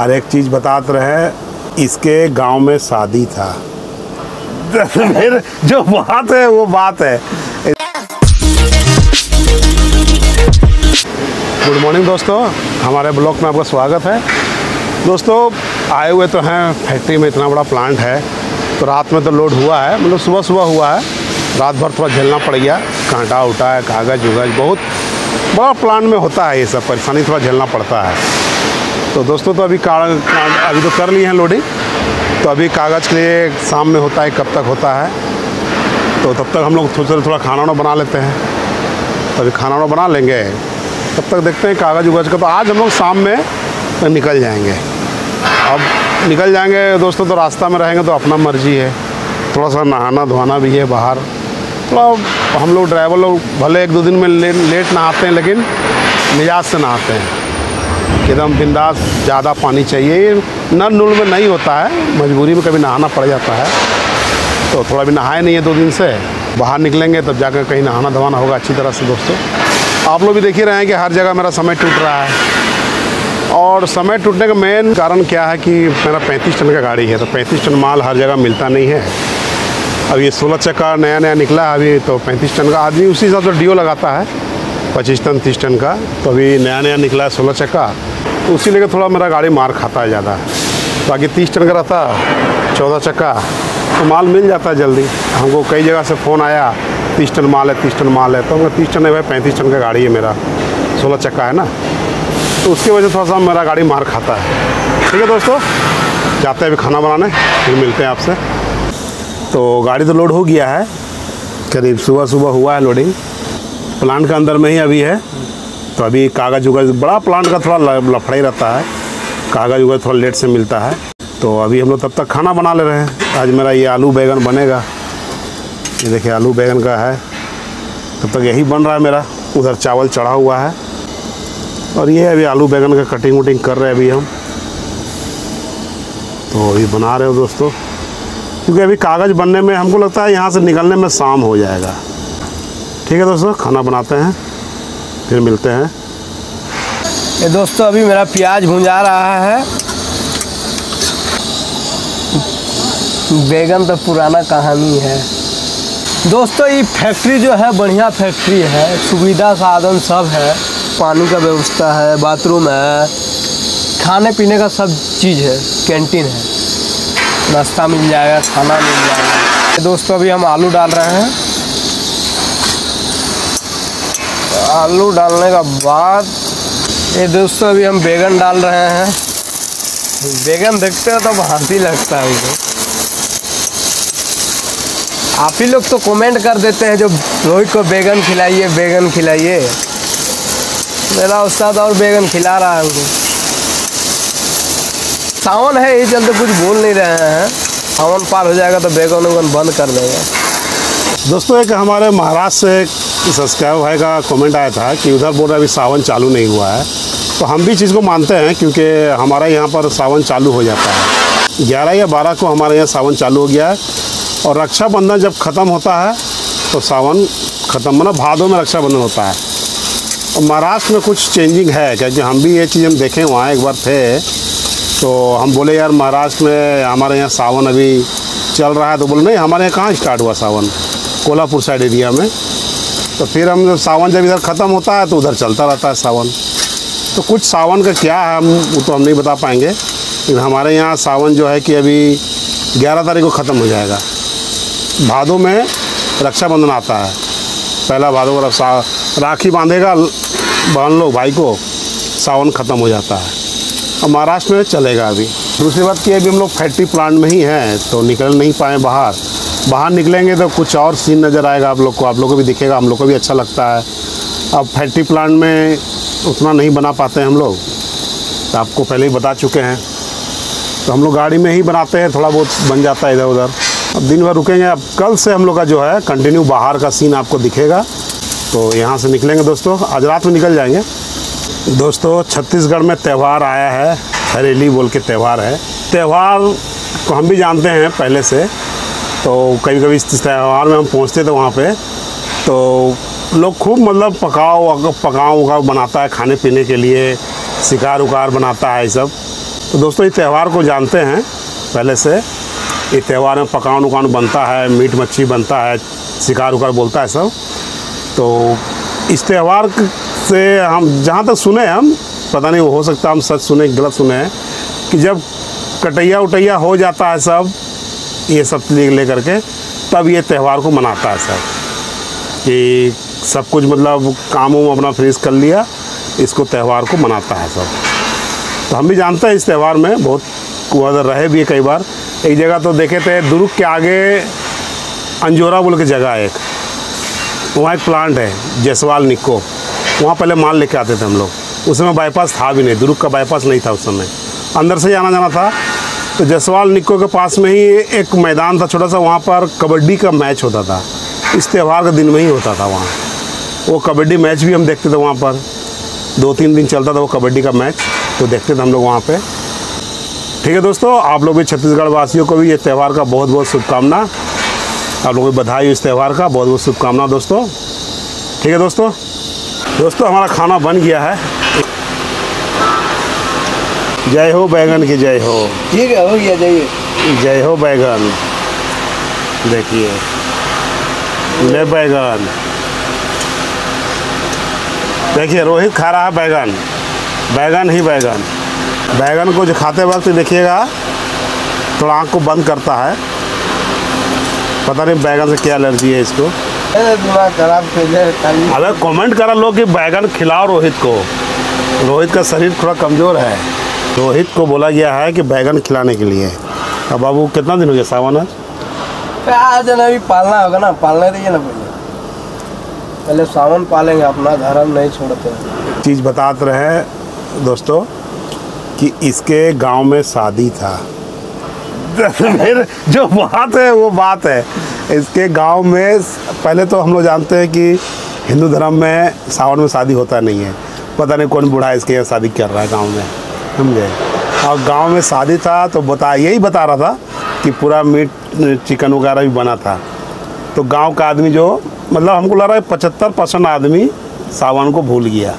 और एक चीज़ बताते रहे, इसके गाँव में शादी था। फिर जो बात है, वो बात है। गुड मॉर्निंग दोस्तों। हमारे ब्लॉग में आपका स्वागत है। दोस्तों, आए हुए तो हैं, फैक्ट्री में इतना बड़ा प्लांट है तो रात में तो लोड हुआ है मतलब सुबह सुबह हुआ है। रात भर थोड़ा झेलना पड़ गया, कांटा उठा है कागज़ उगज बहुत बड़ा प्लांट में होता है ये सब, परेशानी थोड़ा झेलना पड़ता है। तो दोस्तों तो अभी अभी तो कर लिए हैं लोडिंग तो अभी कागज़ के लिए शाम में होता है कब तक होता है? तो तब तक हम लोग थोड़ा थोड़ा खाना वाना बना लेते हैं। तो अभी खाना वाना बना लेंगे। तब तक देखते हैं कागज़ उगज का। तो आज हम लोग शाम में निकल जाएँगे। अब निकल जाएँगे दोस्तों तो रास्ता में रहेंगे तो अपना मर्ज़ी है। थोड़ा सा नहाना धोना भी है बाहर। थोड़ा हम लोग ड्राइवर लोग भले एक दो दिन में ले, लेट नहाते हैं लेकिन मिजाज से नहाते हैं। एकदम बिंदास, ज़्यादा पानी चाहिए। नल नुल में नहीं होता है, मजबूरी में कभी नहाना पड़ जाता है। तो थोड़ा भी नहाए नहीं है दो दिन से, बाहर निकलेंगे तब जाकर कहीं नहाना धोना होगा अच्छी तरह से दोस्तों। आप लोग भी देख ही रहे हैं कि हर जगह मेरा समय टूट रहा है। और समय टूटने का मेन कारण क्या है कि मेरा पैंतीस टन का गाड़ी है तो पैंतीस टन माल हर जगह मिलता नहीं है। अब ये सोलह चक्का नया नया निकला है अभी तो पैंतीस टन का आदमी उसी हिसाब से डिओ लगाता है, पच्चीस टन, तीस टन का। तो अभी नया नया निकला है सोलह चक्का। तो उसी लेकर थोड़ा मेरा गाड़ी मार खाता है ज़्यादा। बाकी तीस टन का रहता, चौदह चक्का तो माल मिल जाता है जल्दी। हमको कई जगह से फ़ोन आया, तीस टन माल है, तीस टन माल है तो हम तीस टन है भाई पैंतीस टन का गाड़ी है मेरा, सोलह चक्का है ना। तो उसकी वजह से थोड़ा सा मेरा गाड़ी मार खाता है। ठीक है दोस्तों, जाते हैं अभी खाना बनाने, फिर मिलते हैं आपसे। तो गाड़ी तो लोड हो गया है, करीब सुबह सुबह हुआ है लोडिंग। प्लांट के अंदर में ही अभी है। तो अभी कागज़ उगज, बड़ा प्लांट का थोड़ा लफड़ा रहता है। कागज़ उगज थोड़ा लेट से मिलता है। तो अभी हम लोग तब तक खाना बना ले रहे हैं। आज मेरा ये आलू बैगन बनेगा। ये देखिए, आलू बैगन का है। तब तक यही बन रहा है मेरा। उधर चावल चढ़ा हुआ है। और ये अभी आलू बैगन का कटिंग वटिंग कर रहे हैं अभी हम। तो अभी बना रहे हो दोस्तों। क्योंकि अभी कागज़ बनने में हमको लगता है यहाँ से निकलने में शाम हो जाएगा। ठीक है दोस्तों, खाना बनाते हैं। फिर मिलते हैं। ये दोस्तों, अभी मेरा प्याज भुंजा रहा है। बैगन तो पुराना कहानी है। दोस्तों, ये फैक्ट्री जो है, बढ़िया फैक्ट्री है। सुविधा साधन सब है। पानी का व्यवस्था है बाथरूम है। खाने पीने का सब चीज़ है। कैंटीन है। नाश्ता मिल जाएगा, खाना मिल जाएगा। दोस्तों, अभी हम आलू डाल रहे हैं। आलू डालने का बाद ये दोस्तों अभी हम बैगन डाल रहे हैं। बैगन देखते हो तो हँसी लगता है आप ही लोग तो कमेंट कर देते हैं जो रोहित को बैगन खिलाइए बैगन खिलाइए। मेरा उस्ताद और बैगन खिला रहा है उनको। सावन है ये चलते कुछ बोल नहीं रहे हैं। सावन पार हो जाएगा तो बैगन उगन बंद कर देंगे। दोस्तों, एक हमारे महाराष्ट्र से सब्सक्राइब भाई का कमेंट आया था कि उधर बोल रहा अभी सावन चालू नहीं हुआ है। तो हम भी चीज़ को मानते हैं क्योंकि हमारे यहाँ पर सावन चालू हो जाता है। ग्यारह या बारह को हमारे यहाँ सावन चालू हो गया है और रक्षाबंधन जब ख़त्म होता है तो सावन ख़त्म मतलब भादों में रक्षाबंधन होता है। और महाराष्ट्र में कुछ चेंजिंग है क्योंकि हम भी ये चीज़ हम देखें, वहाँ एक बार थे तो हम बोले, यार, महाराष्ट्र में हमारे यहाँ सावन अभी चल रहा है। तो बोले, नहीं, हमारे यहाँ कहाँ स्टार्ट हुआ सावन? कोल्हापुर साइड एरिया में। तो फिर हम जब सावन जब इधर ख़त्म होता है तो उधर चलता रहता है सावन। तो कुछ सावन का क्या है, हम वो तो हम नहीं बता पाएँगे। लेकिन हमारे यहाँ सावन जो है कि अभी ग्यारह तारीख को ख़त्म हो जाएगा। भादों में रक्षाबंधन आता है। पहला भादों का राखी बांधेगा बहन लोग भाई को, सावन ख़त्म हो जाता है। और महाराष्ट्र में चलेगा अभी। दूसरी बात कि अभी हम लोग फैक्ट्री प्लांट में ही हैं तो निकल नहीं पाए बाहर। बाहर निकलेंगे तो कुछ और सीन नज़र आएगा, आप लोग को, आप लोग को भी दिखेगा, हम लोग को भी अच्छा लगता है। अब फैक्ट्री प्लांट में उतना नहीं बना पाते हैं हम लोग तो आपको पहले ही बता चुके हैं। तो हम लोग गाड़ी में ही बनाते हैं, थोड़ा बहुत बन जाता है इधर उधर अब दिन भर रुकेंगे, अब कल से हम लोग का जो है कंटिन्यू बाहर का सीन आपको दिखेगा। तो यहाँ से निकलेंगे दोस्तों, आज रात में निकल जाएँगे। दोस्तों, छत्तीसगढ़ में त्यौहार आया है, हरेली बोल के त्यौहार है। त्यौहार को हम भी जानते हैं पहले से। तो कभी कभी इस त्यौहार में हम पहुँचते थे वहाँ पर तो लोग खूब मतलब पकाओ पकाओ उकाओ बनाता है खाने पीने के लिए, शिकार उकार बनाता है ये सब। तो दोस्तों, इस त्यौहार को जानते हैं, पहले से। ये त्यौहार में पकान उकान बनता है, मीट मच्छी बनता है, शिकार उकार बोलता है सब। तो इस त्यौहार से हम, जहाँ तक सुने हम, पता नहीं, हो सकता हम सच सुने, गलत सुने हैं, कि जब कटैया उटैया हो जाता है सब ये सब चीज़ ले करके तब ये त्यौहार को मनाता है सर। कि सब कुछ मतलब काम वाम अपना फ्रीज कर लिया, इसको त्यौहार को मनाता है सब। तो हम भी जानते हैं इस त्यौहार में बहुत उधर रहे भी कई बार। एक जगह तो देखे थे दुर्ग के आगे अंजोरा बोल के जगह है एक। वहाँ एक प्लांट है जयसवाल निक्को वहाँ पहले माल लेके आते थे हम लोग। उस समय बाईपास था भी नहीं, दुर्ग का बाईपास नहीं था उस समय। अंदर से जाना जाना था तो जसवाल निक्को के पास में ही एक मैदान था छोटा सा, वहाँ पर कबड्डी का मैच होता था। इस त्यौहार के दिन में ही होता था वहाँ। वो कबड्डी मैच भी हम देखते थे वहाँ पर। दो तीन दिन चलता था वो कबड्डी का मैच तो देखते थे हम लोग वहाँ पे। ठीक है दोस्तों, आप लोग भी छत्तीसगढ़ वासियों को भी ये त्यौहार का बहुत बहुत शुभकामना। आप लोगों को बधाई इस त्यौहार का बहुत बहुत शुभकामना दोस्तों। ठीक है दोस्तों। दोस्तों, हमारा खाना बन गया है। जय हो बैगन की जय हो। ठीक है हो गया जाइए। जय हो बैगन। देखिए ले बैगन। देखिए रोहित खा रहा है बैगन। बैगन ही बैगन। बैगन को जो खाते वक्त देखिएगा थोड़ा आँख को बंद करता है। पता नहीं बैगन से क्या एलर्जी है इसको। अरे अबे कमेंट करा लोग कि बैगन खिलाओ रोहित को। रोहित का शरीर थोड़ा कमज़ोर है। रोहित को बोला गया है कि बैगन खिलाने के लिए। अब बाबू कितना दिन हो गया सावन आज जन अभी पालना होगा ना पालने दीजिए ना पहले। पहले सावन पालेंगे अपना धर्म नहीं छोड़ते। चीज़ बताते रहे दोस्तों कि इसके गाँव में शादी था। फिर जो बात है वो बात है। इसके गाँव में पहले तो हम लोग जानते हैं कि हिंदू धर्म में सावन में शादी होता नहीं है। पता नहीं कौन बूढ़ा इसके यहाँ शादी कर रहा है गाँव में। समझे और गाँव में शादी था तो बता यही बता रहा था कि पूरा मीट चिकन वगैरह भी बना था। तो गाँव का आदमी जो मतलब हमको लग रहा है पचहत्तर परसेंट आदमी सावन को भूल गया।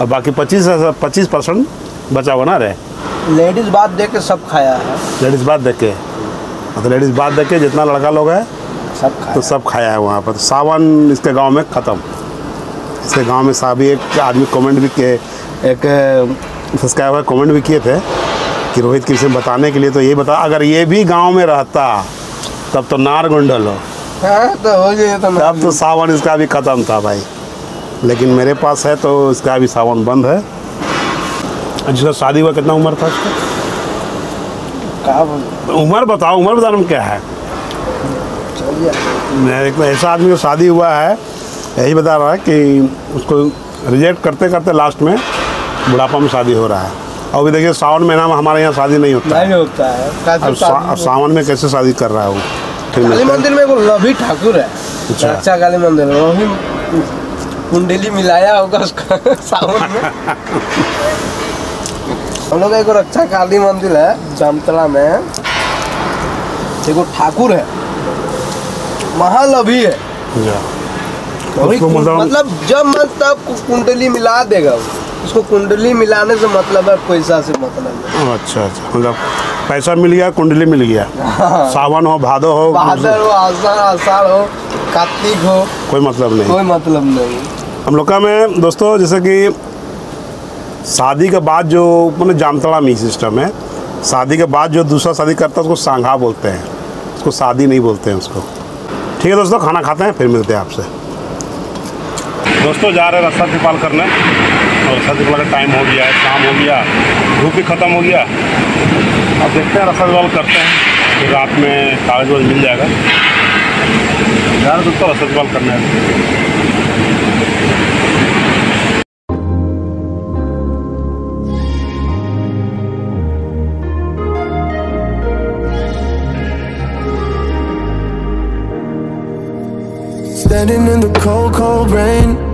और बाकी पच्चीस पच्चीस परसेंट बचा हुआ ना रहे। लेडीज़ बात देख के सब खाया है। लेडीज़ बात देख के। हाँ, तो लेडीज़ बात देख के जितना लड़का लोग है सब खाया। तो सब खाया है वहाँ पर। तो सावन इसके गाँव में ख़त्म। इसके गाँव में साहब एक आदमी कमेंट भी किए एक सब्सक्राइबर कमेंट भी किए थे कि रोहित कृष्ण बताने के लिए तो ये बता अगर ये भी गाँव में रहता तब तो नार गुंडल हो। हाँ, तो हो जाए तो तब तो सावन इसका भी ख़त्म था भाई। लेकिन मेरे पास है तो इसका भी सावन बंद है। जिसका शादी हुआ कितना उम्र था उसका? उम्र बताओ उम्र बताने क्या है? मैं एक ऐसा आदमी को शादी हुआ है यही बता रहा है कि उसको रिजेक्ट करते करते लास्ट में बुढ़ापा में शादी हो रहा है। और अभी देखिए सावन महीना में हमारे यहाँ शादी नहीं होता नहीं होता है। अब सा, सावन में कैसे शादी कर रहा है वो? ठीक काली है। मंदिर में एगो लभी ठाकुर है। अच्छा। काली मंदिर वही कुंडली मिलाया होगा उसका सावन में। हम लोग का एगो रक्षा काली मंदिर है जामतला में। एगो ठाकुर है। महालभी है। कुं- मतलब- मतलब जब मन तब कु- कुंडली मिला देगा वो। उसको कुंडली मिलाने से मतलब है पैसा से मतलब है। अच्छा अच्छा मतलब पैसा मिल गया कुंडली मिल गया। सावन हो भादो हो भादर हो आषाढ़ आषाढ़ हो कार्तिक हो कोई मतलब नहीं। कोई मतलब नहीं। हम लोग का में दोस्तों जैसे कि शादी के बाद जो मतलब जामतड़ा में सिस्टम है शादी के बाद जो दूसरा शादी करता है उसको सांघा बोलते हैं। उसको शादी नहीं बोलते हैं उसको। ठीक है दोस्तों खाना खाते हैं फिर मिलते हैं आपसे। दोस्तों जा रहे हैं रस्ता तिपाल करने। रस्ता तिपाल का टाइम हो गया है शाम हो गया धूप भी ख़त्म हो गया। अब देखते हैं रस्ता तिपाल करते हैं फिर रात में कागज़ वागज मिल जाएगा। जा रहे हैं दोस्तों रस्ता तिपाल करने Standing in the cold, cold rain.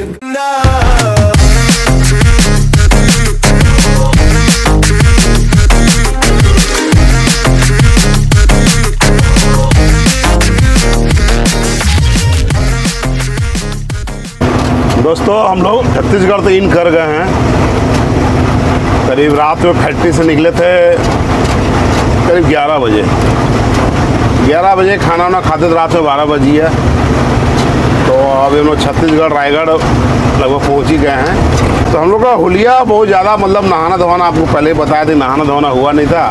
दोस्तों, हम लोग छत्तीसगढ़ तो इन कर गए हैं। करीब रात में फैक्ट्री से निकले थे, करीब 11 बजे। 11 बजे खाना वाना खाते थे, रात में बारह बजी है तो अभी हम लोग छत्तीसगढ़, रायगढ़ लगभग पहुँच ही गए हैं। तो हम लोग का हुलिया बहुत ज़्यादा मतलब नहाना धोना आपको पहले ही बताया था, नहाना धोना हुआ नहीं था।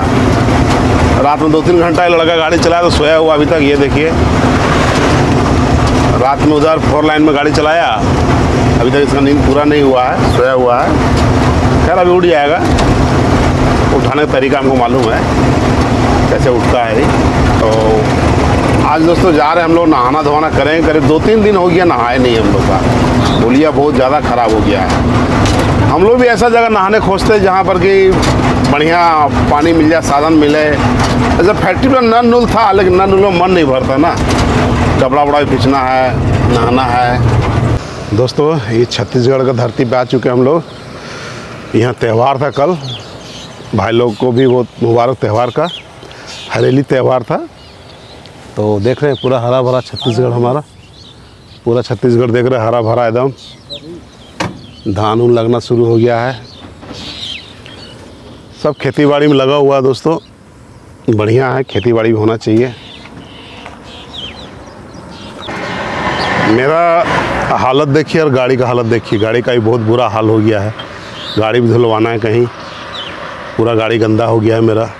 रात में दो तीन घंटा लड़का गाड़ी चलाया तो सोया हुआ अभी तक, ये देखिए। रात में उधर फोर लाइन में गाड़ी चलाया। अभी तक इसका नींद पूरा नहीं हुआ है, सोया हुआ है। खैर, अभी उठ जाएगा। उठाने का तरीका हमको मालूम है, कैसे उठता है तो आज दोस्तों जा रहे हैं हम लोग, नहाना धोना करेंगे, करीब दो तीन दिन हो गया नहाए नहीं हम लोग का। बोलिया बहुत ज़्यादा ख़राब हो गया है। हम लोग भी ऐसा जगह नहाने खोजते हैं जहाँ पर कि बढ़िया पानी मिल जाए, साधन मिले। ऐसा फैक्ट्री में नल नुल था, लेकिन नल नुल में मन नहीं भरता ना। कपड़ा वपड़ा भी खींचना है, नहाना है। दोस्तों, ये छत्तीसगढ़ का धरती पे आ चुके हम लोग। यहाँ त्यौहार था कल। भाई लोग को भी बहुत मुबारक त्यौहार का, हरेली त्यौहार था। तो देख रहे हैं, पूरा हरा भरा छत्तीसगढ़ हमारा। पूरा छत्तीसगढ़ देख रहे हैं हरा भरा एकदम। धान उन लगना शुरू हो गया है। सब खेती बाड़ी में लगा हुआ है दोस्तों। बढ़िया है खेती बाड़ी भी होना चाहिए। मेरा हालत देखिए और गाड़ी का हालत देखिए गाड़ी का भी बहुत बुरा हाल हो गया है। गाड़ी भी धुलवाना है कहीं। पूरा गाड़ी गंदा हो गया है मेरा।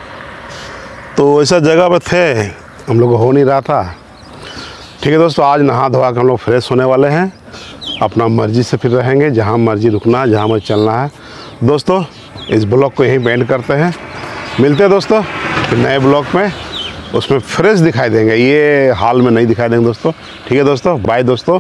तो ऐसा जगह पर थे। हम लोग हो नहीं रहा था। ठीक है दोस्तों, आज नहा धोवा के हम लोग फ्रेश होने वाले हैं। अपना मर्ज़ी से फिर रहेंगे। जहाँ मर्ज़ी रुकना है, जहाँ मर्ज़ी चलना है। दोस्तों, इस ब्लॉग को यहीं बैंड करते हैं। मिलते हैं दोस्तों नए ब्लॉग में। उसमें फ्रेश दिखाई देंगे। ये हाल में नहीं दिखाई देंगे दोस्तों। ठीक है दोस्तों, बाय दोस्तों।